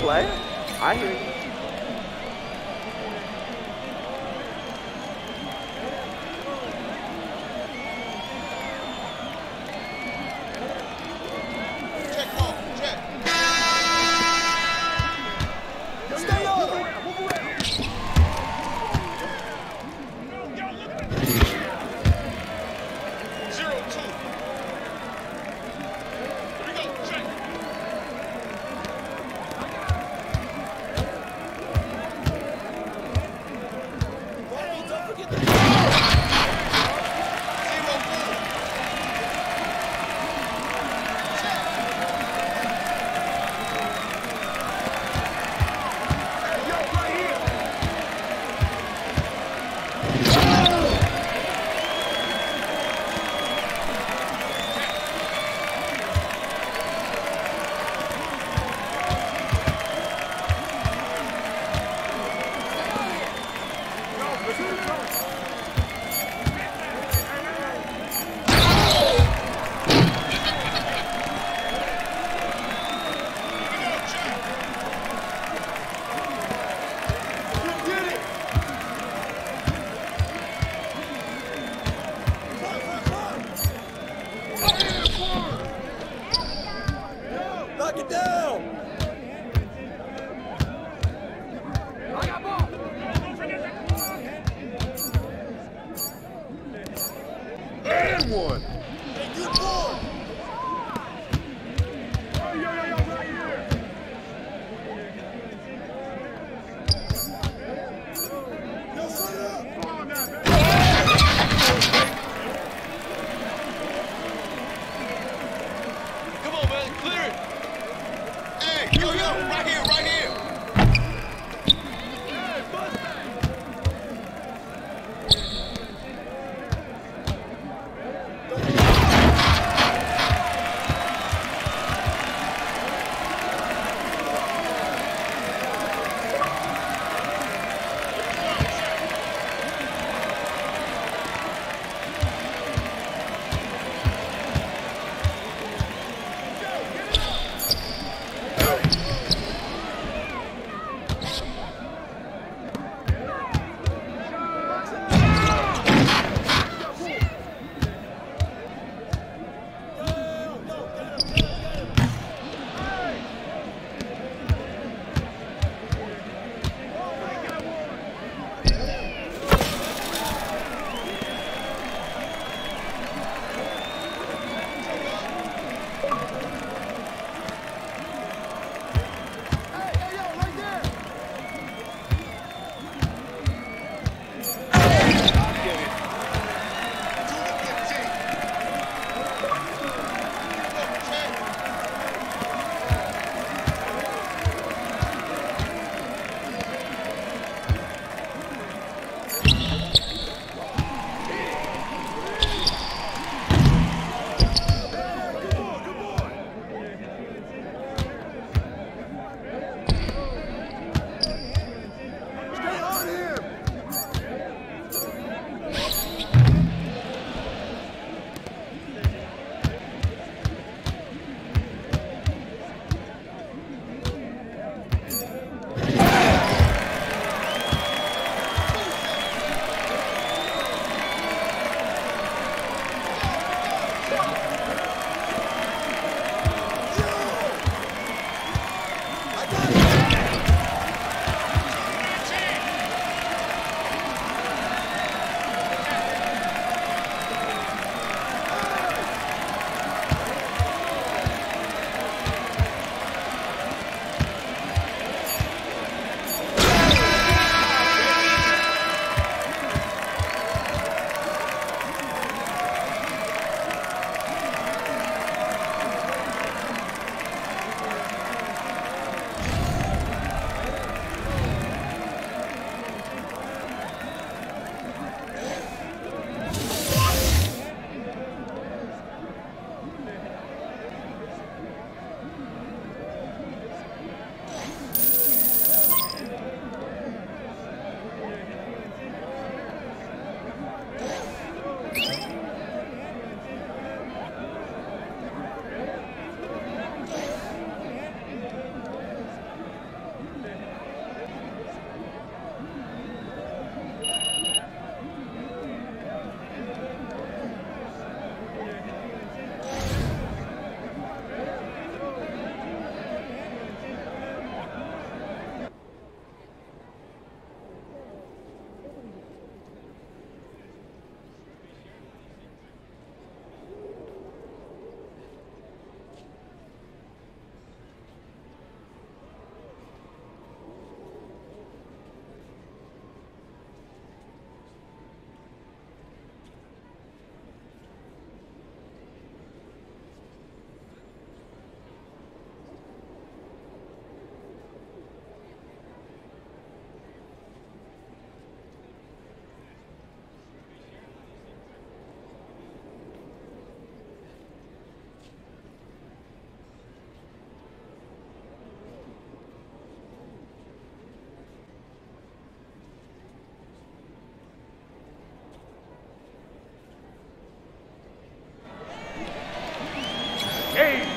play. I hear you. One.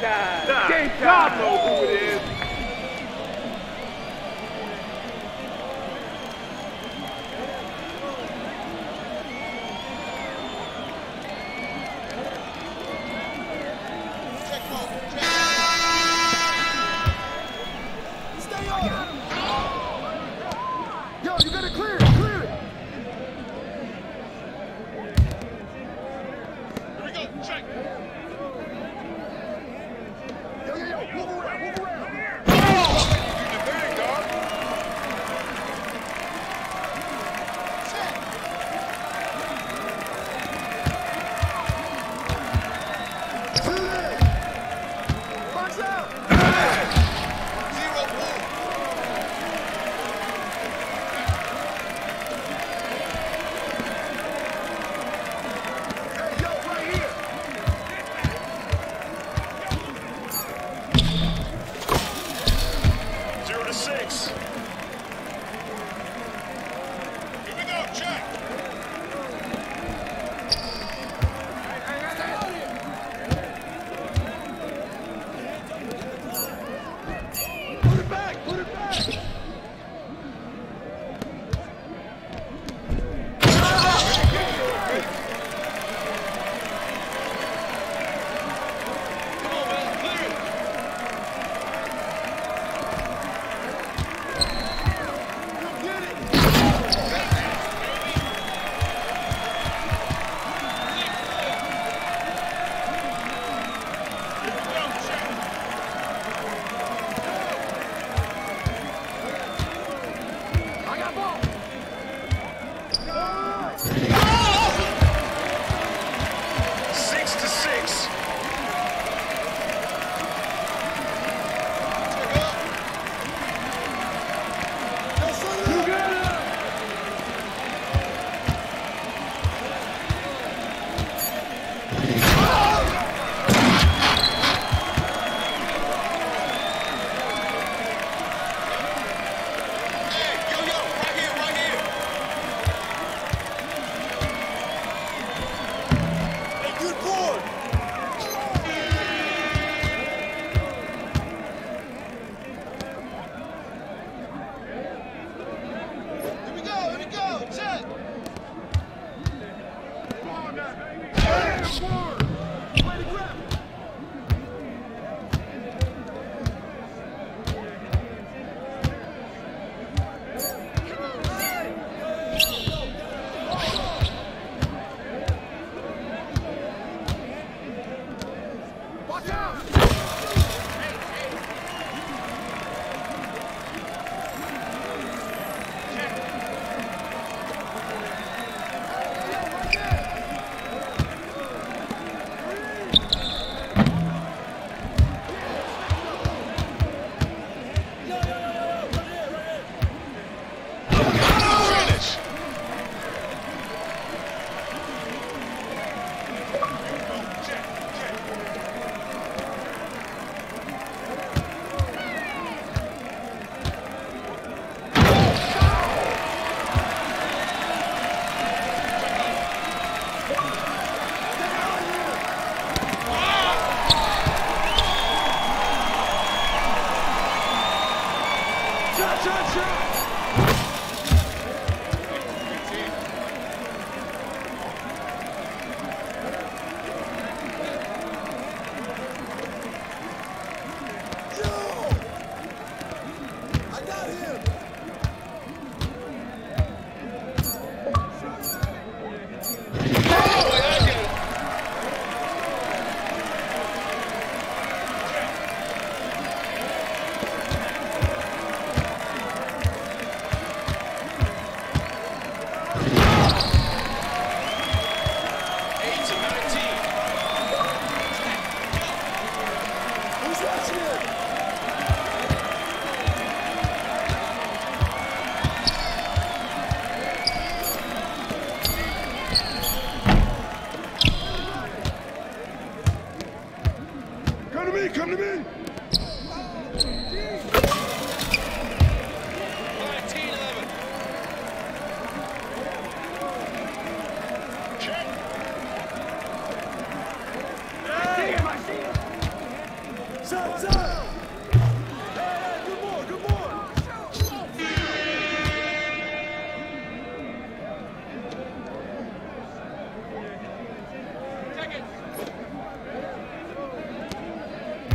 Quem tá? Quem sabe?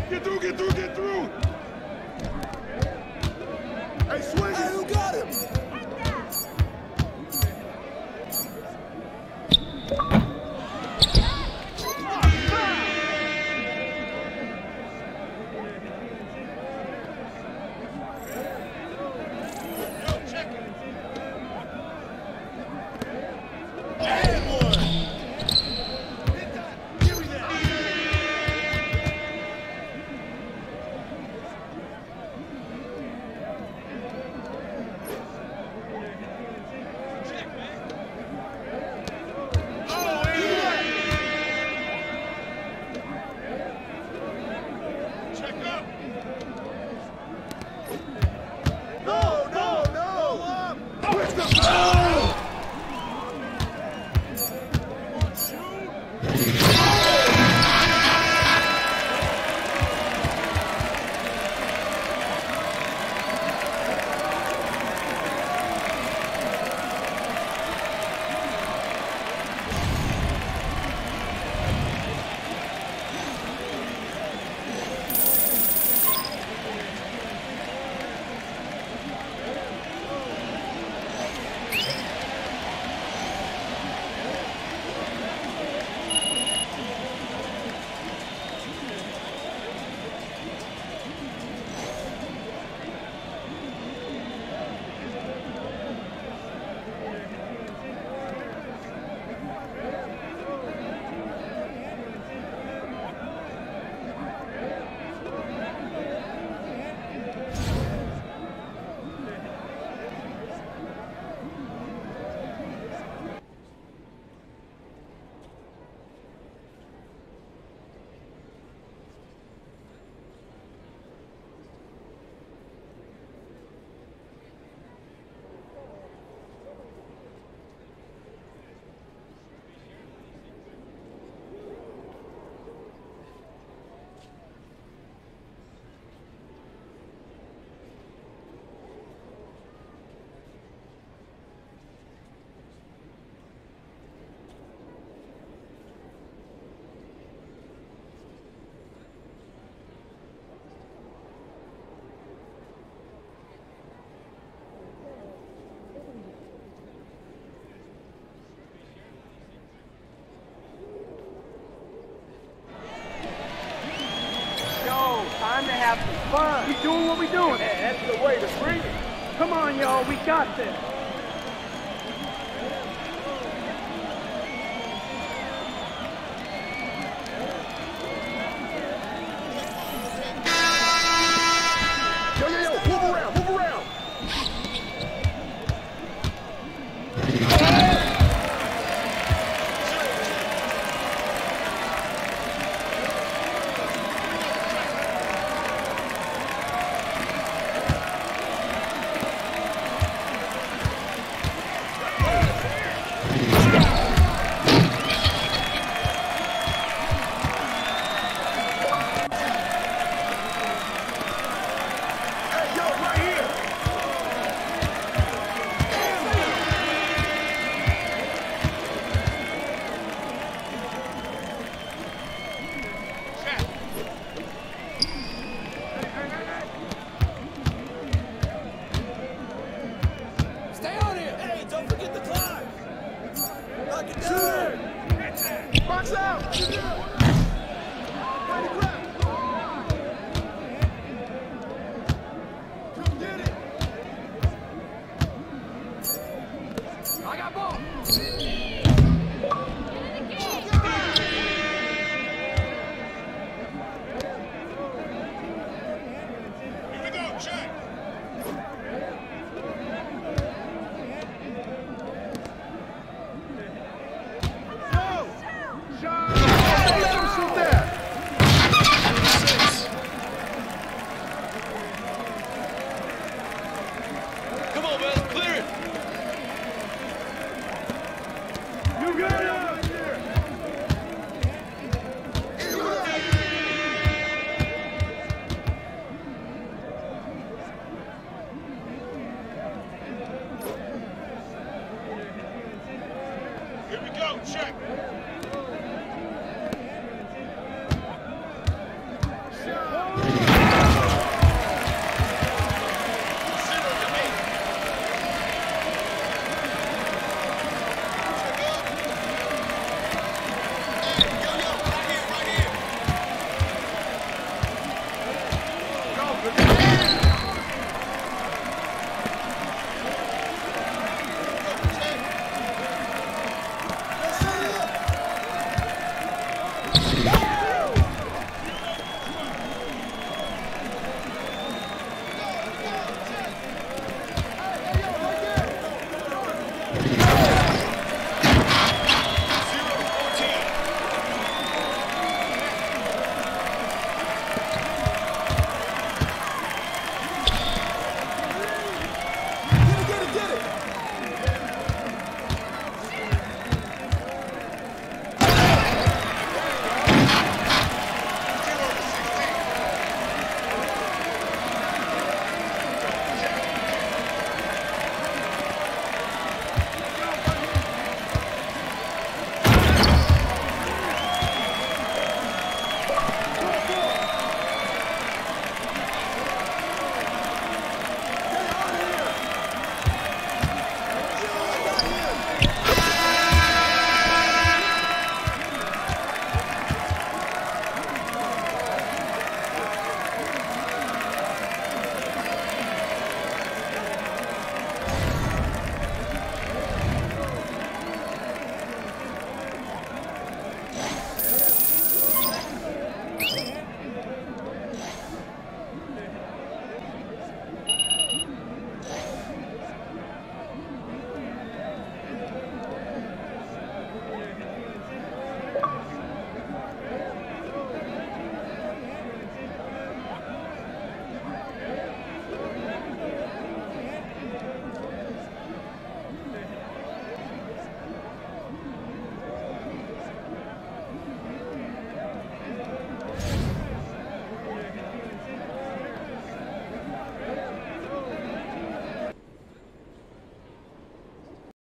Get through, get through, get through! doing what we doing. Yeah, that's the way to bring it. Come on, y'all. We got this. we go, check.